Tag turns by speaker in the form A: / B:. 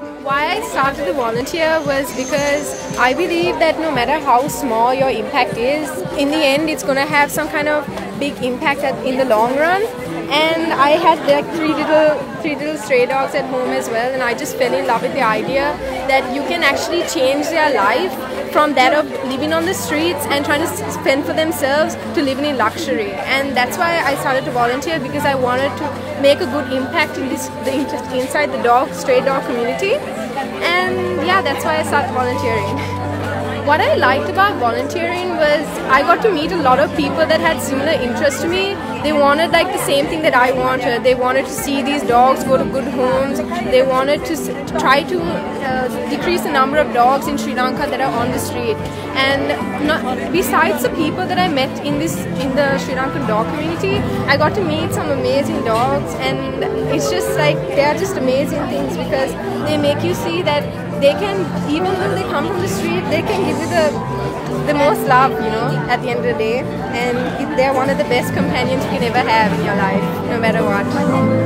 A: Why I started to volunteer was because I believe that no matter how small your impact is, in the end it's going to have some kind of big impact in the long run. And I had like three little three little stray dogs at home as well, and I just fell in love with the idea that you can actually change their life from that of living on the streets and trying to spend for themselves to living in luxury. And that's why I started to volunteer because I wanted to make a good impact in this the inside the dog stray dog community. And yeah, that's why I started volunteering. What I liked about volunteering was I got to meet a lot of people that had similar interests to me. They wanted like the same thing that I wanted. They wanted to see these dogs go to good homes. They wanted to try to uh, decrease the number of dogs in Sri Lanka that are on the street. And not, besides the people that I met in this in the Sri Lankan dog community, I got to meet some amazing dogs, and it's just like they are just amazing things because they make you see that they can even when they come from the street they can give you the the most love you know at the end of the day and they're one of the best companions you can ever have in your life no matter what